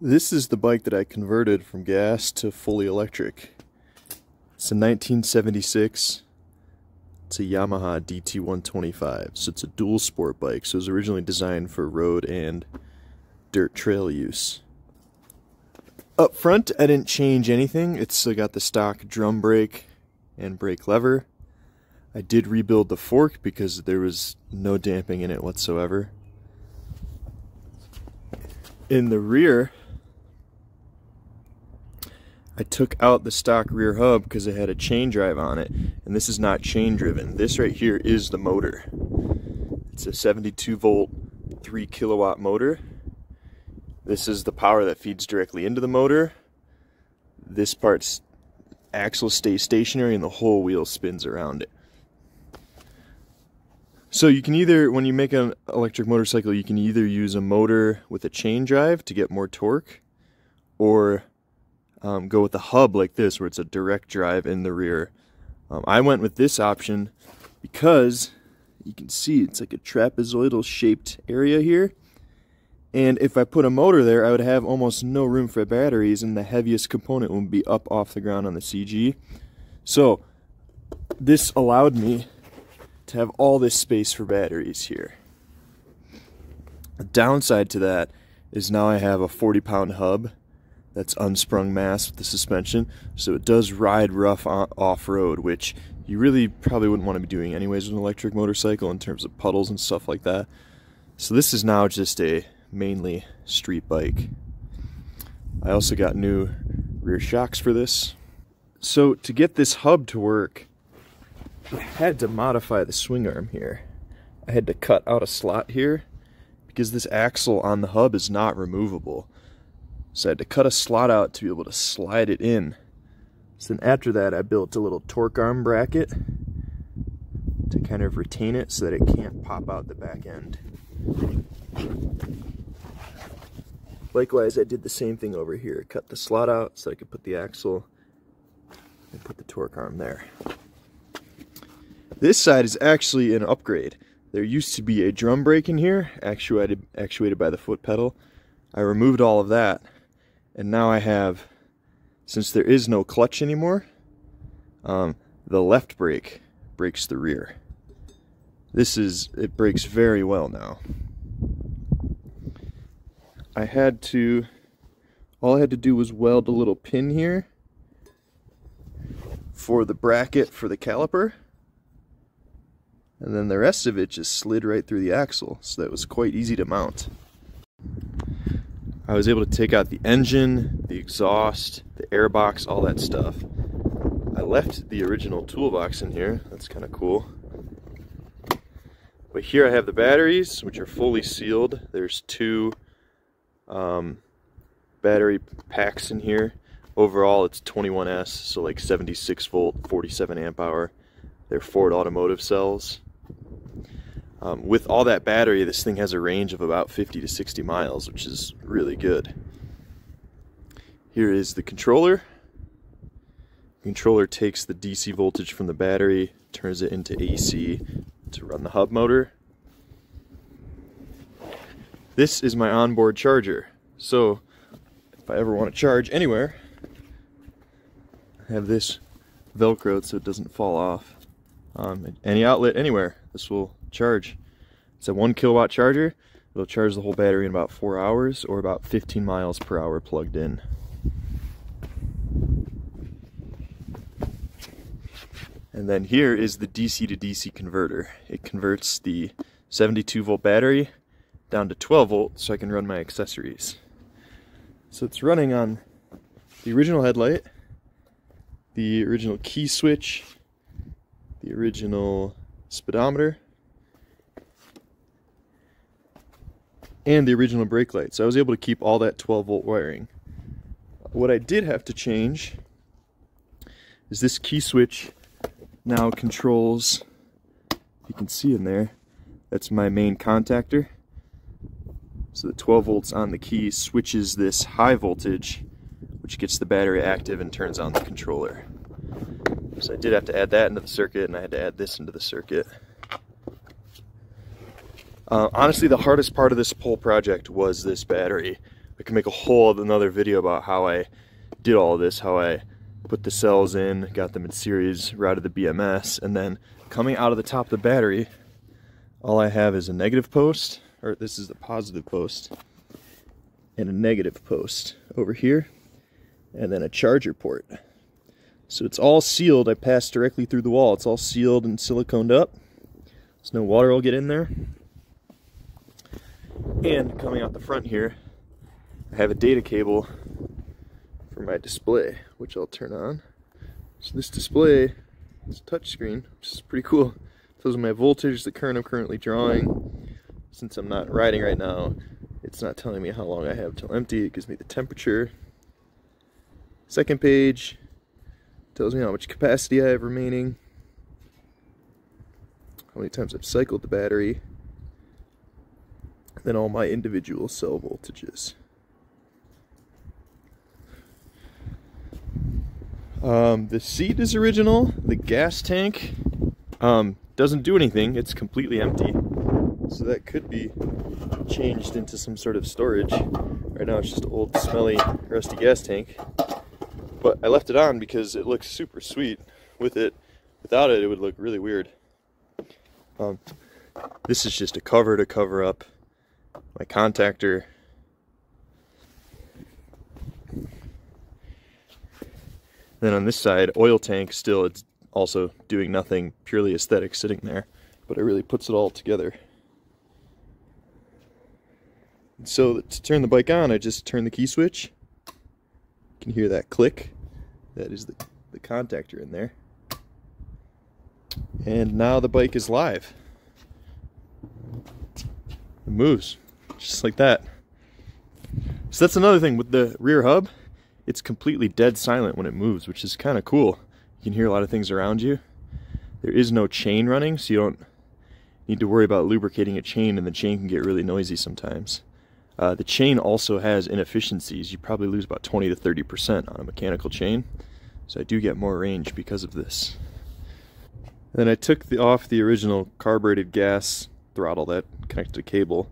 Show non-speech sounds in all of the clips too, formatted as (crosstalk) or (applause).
This is the bike that I converted from gas to fully electric. It's a 1976. It's a Yamaha DT125. So it's a dual sport bike. So it was originally designed for road and dirt trail use. Up front, I didn't change anything. It's still got the stock drum brake and brake lever. I did rebuild the fork because there was no damping in it whatsoever. In the rear, I took out the stock rear hub because it had a chain drive on it, and this is not chain driven. This right here is the motor. It's a 72 volt, 3 kilowatt motor. This is the power that feeds directly into the motor. This part's axle stays stationary and the whole wheel spins around it. So you can either, when you make an electric motorcycle, you can either use a motor with a chain drive to get more torque, or um, go with a hub like this where it's a direct drive in the rear. Um, I went with this option because you can see it's like a trapezoidal shaped area here. And if I put a motor there, I would have almost no room for batteries and the heaviest component would be up off the ground on the CG. So this allowed me to have all this space for batteries here. The downside to that is now I have a 40 pound hub that's unsprung mass with the suspension, so it does ride rough off-road, which you really probably wouldn't want to be doing anyways with an electric motorcycle in terms of puddles and stuff like that. So this is now just a mainly street bike. I also got new rear shocks for this. So to get this hub to work, I had to modify the swing arm here. I had to cut out a slot here because this axle on the hub is not removable. So I had to cut a slot out to be able to slide it in. So then after that, I built a little torque arm bracket to kind of retain it so that it can't pop out the back end. Likewise, I did the same thing over here. Cut the slot out so I could put the axle and put the torque arm there. This side is actually an upgrade. There used to be a drum brake in here, actuated, actuated by the foot pedal. I removed all of that and now I have, since there is no clutch anymore, um, the left brake brakes the rear. This is, it brakes very well now. I had to, all I had to do was weld a little pin here for the bracket for the caliper. And then the rest of it just slid right through the axle, so that was quite easy to mount. I was able to take out the engine, the exhaust, the airbox, all that stuff. I left the original toolbox in here. That's kind of cool. But here I have the batteries, which are fully sealed. There's two um, battery packs in here. Overall, it's 21S, so like 76 volt, 47 amp hour. They're Ford Automotive cells. Um, with all that battery, this thing has a range of about 50 to 60 miles, which is really good. Here is the controller. The controller takes the DC voltage from the battery, turns it into AC to run the hub motor. This is my onboard charger. So if I ever want to charge anywhere, I have this velcroed so it doesn't fall off. Um, any outlet anywhere, this will charge. It's a one kilowatt charger. It'll charge the whole battery in about four hours or about 15 miles per hour plugged in. And then here is the DC to DC converter. It converts the 72 volt battery down to 12 volt so I can run my accessories. So it's running on the original headlight, the original key switch, the original speedometer, and the original brake light. So I was able to keep all that 12 volt wiring. What I did have to change is this key switch now controls, you can see in there, that's my main contactor. So the 12 volts on the key switches this high voltage, which gets the battery active and turns on the controller. So I did have to add that into the circuit and I had to add this into the circuit. Uh, honestly, the hardest part of this whole project was this battery. I can make a whole another video about how I did all this, how I put the cells in, got them in series, routed the BMS, and then coming out of the top of the battery, all I have is a negative post, or this is the positive post, and a negative post over here, and then a charger port. So it's all sealed. I passed directly through the wall. It's all sealed and siliconed up. So no water will get in there. And coming out the front here, I have a data cable for my display, which I'll turn on. So this display is a touchscreen, which is pretty cool. It tells me my voltage, the current I'm currently drawing. Since I'm not riding right now, it's not telling me how long I have till empty. It gives me the temperature. Second page tells me how much capacity I have remaining, how many times I've cycled the battery, then all my individual cell voltages. Um, the seat is original. The gas tank um, doesn't do anything. It's completely empty. So that could be changed into some sort of storage. Right now it's just an old, smelly, rusty gas tank. But I left it on because it looks super sweet with it. Without it, it would look really weird. Um, this is just a cover to cover up my contactor Then on this side, oil tank still, it's also doing nothing, purely aesthetic sitting there, but it really puts it all together. So to turn the bike on, I just turn the key switch. You can hear that click. That is the, the contactor in there. And now the bike is live. It moves, just like that. So that's another thing with the rear hub it's completely dead silent when it moves, which is kind of cool. You can hear a lot of things around you. There is no chain running, so you don't need to worry about lubricating a chain, and the chain can get really noisy sometimes. Uh, the chain also has inefficiencies. You probably lose about 20 to 30% on a mechanical chain, so I do get more range because of this. then I took the, off the original carbureted gas throttle that connected to cable.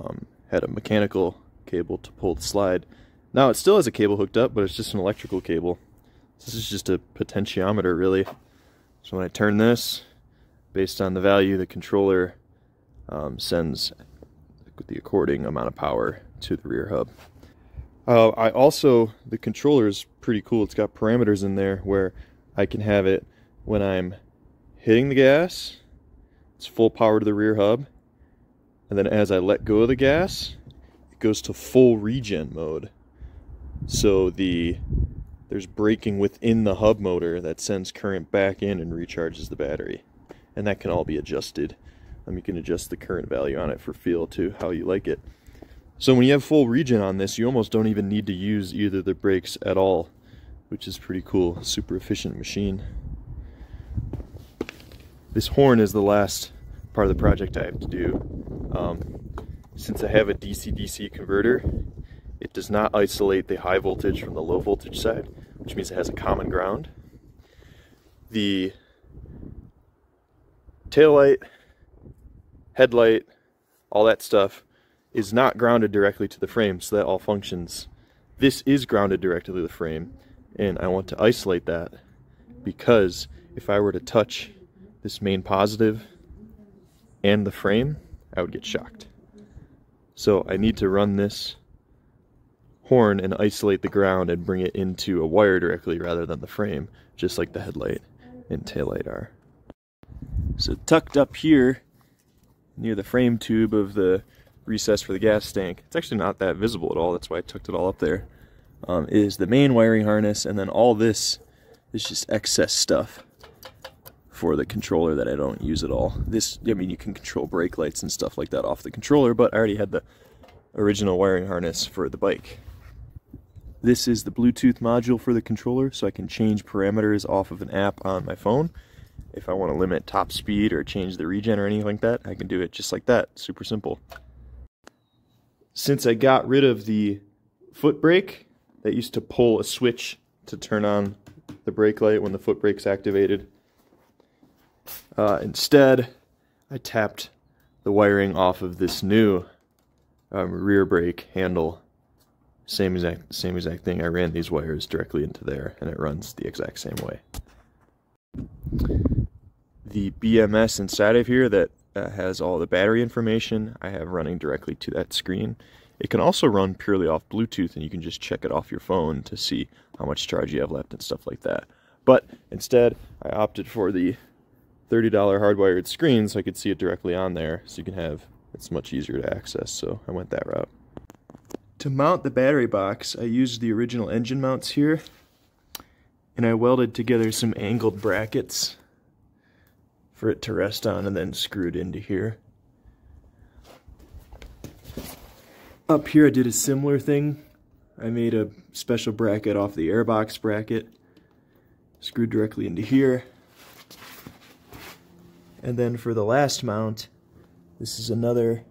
Um, had a mechanical cable to pull the slide. Now it still has a cable hooked up, but it's just an electrical cable. This is just a potentiometer really. So when I turn this, based on the value, the controller um, sends the according amount of power to the rear hub. Uh, I also, the controller is pretty cool. It's got parameters in there where I can have it when I'm hitting the gas, it's full power to the rear hub. And then as I let go of the gas, it goes to full regen mode. So the there's braking within the hub motor that sends current back in and recharges the battery. And that can all be adjusted. Um, you can adjust the current value on it for feel to how you like it. So when you have full regen on this, you almost don't even need to use either the brakes at all, which is pretty cool. Super efficient machine. This horn is the last part of the project I have to do. Um, since I have a DC-DC converter, it does not isolate the high voltage from the low voltage side, which means it has a common ground. The tail light, headlight, all that stuff is not grounded directly to the frame, so that all functions. This is grounded directly to the frame, and I want to isolate that because if I were to touch this main positive and the frame, I would get shocked. So I need to run this horn and isolate the ground and bring it into a wire directly rather than the frame, just like the headlight and taillight are. So tucked up here near the frame tube of the recess for the gas tank, it's actually not that visible at all, that's why I tucked it all up there. Um, is the main wiring harness and then all this is just excess stuff for the controller that I don't use at all. This, I mean, you can control brake lights and stuff like that off the controller, but I already had the original wiring harness for the bike. This is the Bluetooth module for the controller, so I can change parameters off of an app on my phone. If I want to limit top speed or change the regen or anything like that, I can do it just like that. Super simple. Since I got rid of the foot brake that used to pull a switch to turn on the brake light when the foot brake's activated, uh, instead I tapped the wiring off of this new um, rear brake handle same exact same exact thing. I ran these wires directly into there, and it runs the exact same way. The BMS inside of here that uh, has all the battery information I have running directly to that screen. It can also run purely off Bluetooth, and you can just check it off your phone to see how much charge you have left and stuff like that. But instead, I opted for the $30 hardwired screen so I could see it directly on there so you can have it's much easier to access so I went that route. To mount the battery box I used the original engine mounts here and I welded together some angled brackets for it to rest on and then screwed into here. Up here I did a similar thing. I made a special bracket off the airbox bracket, screwed directly into here. And then for the last mount, this is another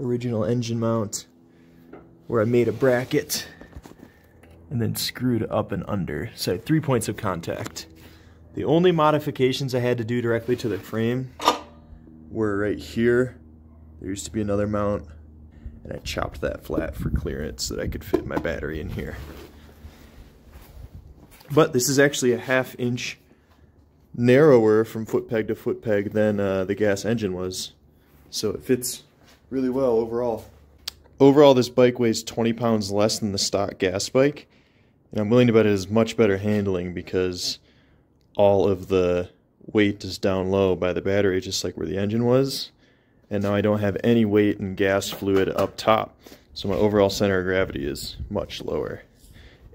original engine mount where I made a bracket and then screwed up and under. So three points of contact. The only modifications I had to do directly to the frame were right here. There used to be another mount and I chopped that flat for clearance so that I could fit my battery in here. But this is actually a half inch narrower from foot peg to foot peg than uh, the gas engine was. So it fits really well overall. Overall, this bike weighs 20 pounds less than the stock gas bike. And I'm willing to bet it has much better handling because all of the weight is down low by the battery, just like where the engine was. And now I don't have any weight and gas fluid up top. So my overall center of gravity is much lower.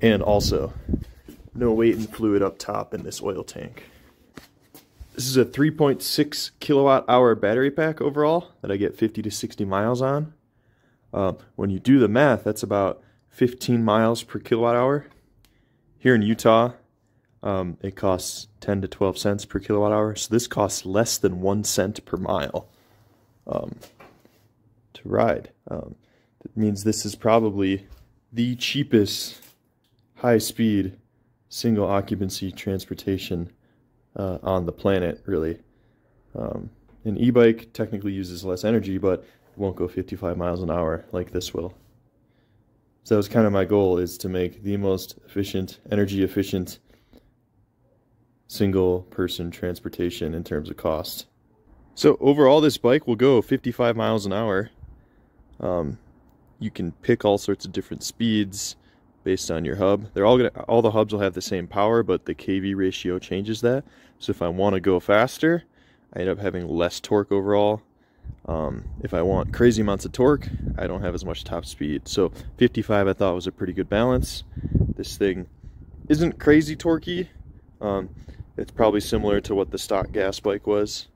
And also, no weight and fluid up top in this oil tank. This is a 3.6 kilowatt hour battery pack overall that I get 50 to 60 miles on. Uh, when you do the math, that's about 15 miles per kilowatt hour. Here in Utah, um, it costs 10 to 12 cents per kilowatt hour. So this costs less than one cent per mile um, to ride. Um, that means this is probably the cheapest high speed single occupancy transportation uh, on the planet, really. Um, an e-bike technically uses less energy, but it won't go 55 miles an hour like this will. So that was kind of my goal, is to make the most efficient, energy efficient, single person transportation in terms of cost. So overall, this bike will go 55 miles an hour. Um, you can pick all sorts of different speeds based on your hub. They're all gonna all the hubs will have the same power, but the kV ratio changes that. So if I want to go faster, I end up having less torque overall. Um, if I want crazy amounts of torque, I don't have as much top speed. So 55 I thought was a pretty good balance. This thing isn't crazy torquey. Um, it's probably similar to what the stock gas bike was.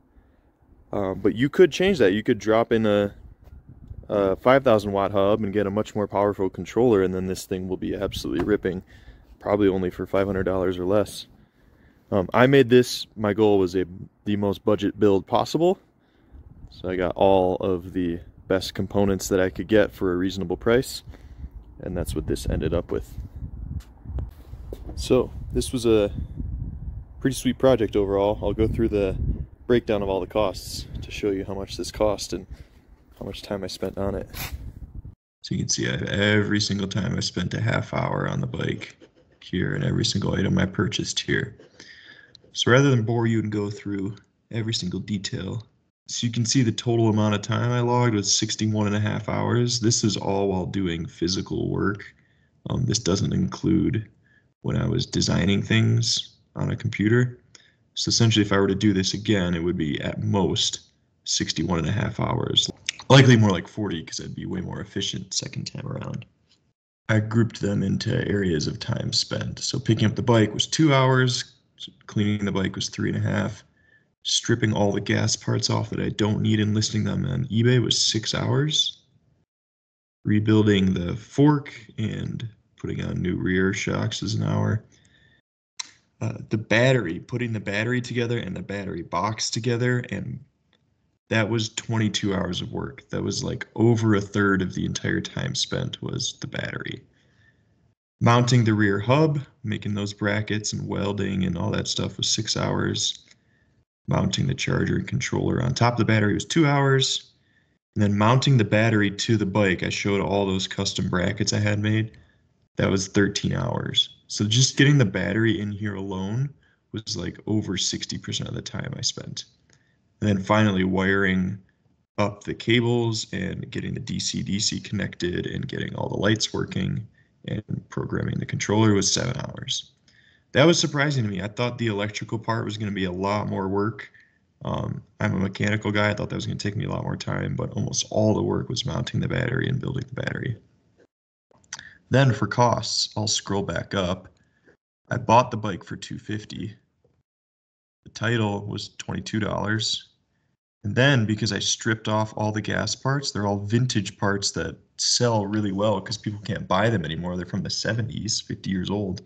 Um, but you could change that. You could drop in a a 5000 watt hub and get a much more powerful controller and then this thing will be absolutely ripping probably only for $500 or less. Um, I made this my goal was a the most budget build possible. So I got all of the best components that I could get for a reasonable price and that's what this ended up with. So this was a pretty sweet project overall. I'll go through the breakdown of all the costs to show you how much this cost and how much time I spent on it. So you can see I've, every single time I spent a half hour on the bike here and every single item I purchased here. So rather than bore you and go through every single detail, so you can see the total amount of time I logged was 61 and a half hours. This is all while doing physical work. Um, this doesn't include when I was designing things on a computer. So essentially, if I were to do this again, it would be at most 61 and a half hours. Likely more like 40 because I'd be way more efficient second time around. I grouped them into areas of time spent. So picking up the bike was two hours, cleaning the bike was three and a half, stripping all the gas parts off that I don't need and listing them on eBay was six hours, rebuilding the fork and putting on new rear shocks is an hour. Uh, the battery, putting the battery together and the battery box together and that was 22 hours of work. That was like over a third of the entire time spent was the battery. Mounting the rear hub, making those brackets and welding and all that stuff was six hours. Mounting the charger and controller on top of the battery was two hours. And then mounting the battery to the bike, I showed all those custom brackets I had made. That was 13 hours. So just getting the battery in here alone was like over 60% of the time I spent. And then finally wiring up the cables and getting the DC DC connected and getting all the lights working and programming the controller was seven hours. That was surprising to me. I thought the electrical part was going to be a lot more work. Um, I'm a mechanical guy. I thought that was going to take me a lot more time, but almost all the work was mounting the battery and building the battery. Then for costs, I'll scroll back up. I bought the bike for 250. The title was $22. And then because I stripped off all the gas parts, they're all vintage parts that sell really well because people can't buy them anymore. They're from the 70s, 50 years old.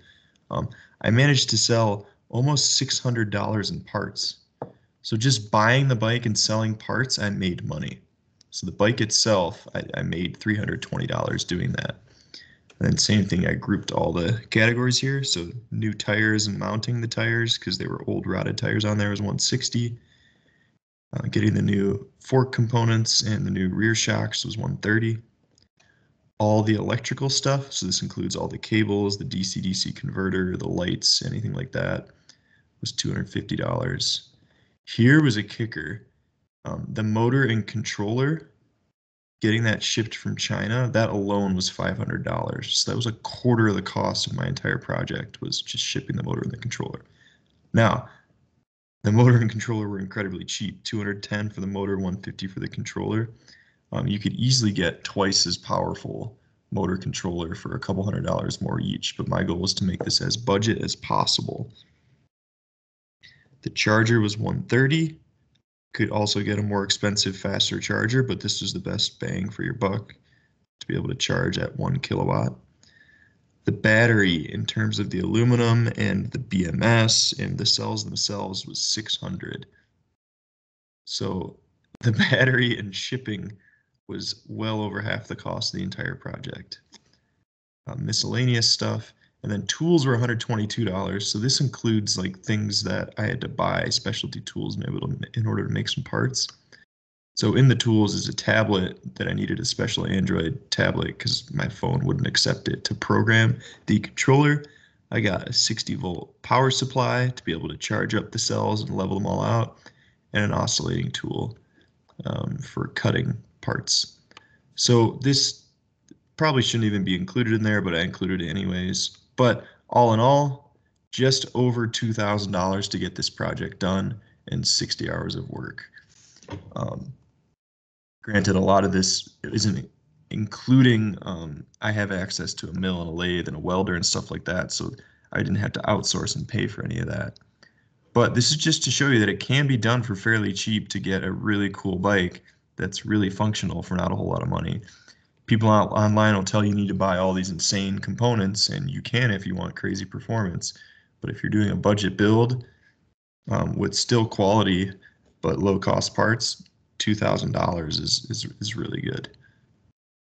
Um, I managed to sell almost $600 in parts. So just buying the bike and selling parts, I made money. So the bike itself, I, I made $320 doing that. And then same thing, I grouped all the categories here. So new tires and mounting the tires because they were old rotted tires on there was 160 uh, getting the new fork components and the new rear shocks was 130. All the electrical stuff, so this includes all the cables, the DC-DC converter, the lights, anything like that, was $250. Here was a kicker. Um, the motor and controller, getting that shipped from China, that alone was $500. So that was a quarter of the cost of my entire project was just shipping the motor and the controller. Now, the motor and controller were incredibly cheap 210 for the motor 150 for the controller. Um, you could easily get twice as powerful motor controller for a couple hundred dollars more each but my goal was to make this as budget as possible. The charger was 130 could also get a more expensive faster charger but this was the best bang for your buck to be able to charge at one kilowatt the battery in terms of the aluminum and the BMS and the cells themselves was 600. So the (laughs) battery and shipping was well over half the cost of the entire project. Uh, miscellaneous stuff and then tools were $122 so this includes like things that i had to buy specialty tools in order to make some parts so in the tools is a tablet that I needed a special Android tablet because my phone wouldn't accept it to program the controller. I got a 60 volt power supply to be able to charge up the cells and level them all out, and an oscillating tool um, for cutting parts. So this probably shouldn't even be included in there, but I included it anyways. But all in all, just over $2,000 to get this project done and 60 hours of work. Um, Granted, a lot of this isn't including um, I have access to a mill and a lathe and a welder and stuff like that, so I didn't have to outsource and pay for any of that. But this is just to show you that it can be done for fairly cheap to get a really cool bike that's really functional for not a whole lot of money. People online will tell you you need to buy all these insane components, and you can if you want crazy performance. But if you're doing a budget build um, with still quality but low cost parts, $2,000 is, is, is really good.